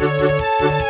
Música